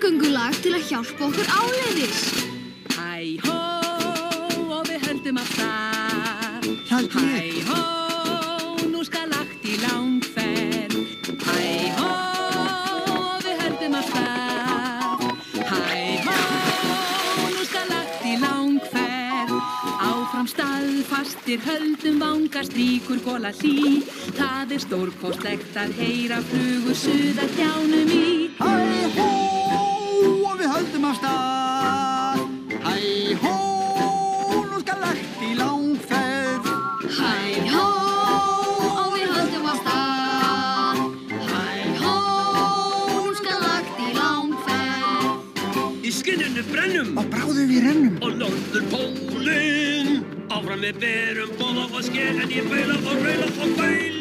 skíðagöngulag til að hjálpa okkur áleiðis. Hæ hó og við höldum af stað. Hjalti Hæ ég. hó, nú skal lagt í langferð. Hæ hó og við höldum af stað. Hæ hó, nú skal lagt í langferð. Áfram staðfastir höldum vanga stríkur góla hlý. Það er stórkostlegt að heyra flugur suða hjánum af stað. Hæ hó, nú skal lagt í langferð. Hæ hó og við höldum af stað. Hæ hó, nú skal lagt í langferð. Í skinninu brennum Og bráðum við rennum. og norður pólinn Áfram við berum bóða og sker en ég baula og raula og hó